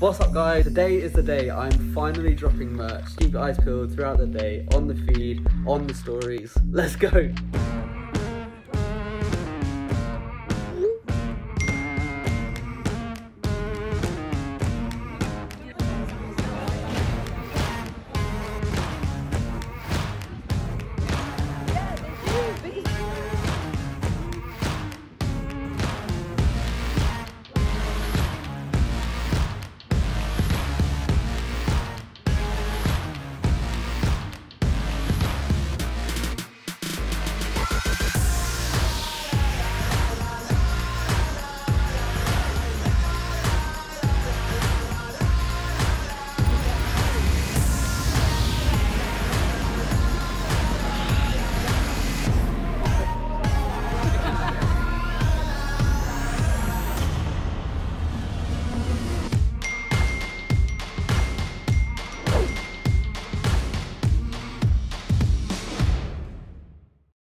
What's up guys? Today is the day I'm finally dropping merch. Keep your eyes peeled throughout the day, on the feed, on the stories. Let's go!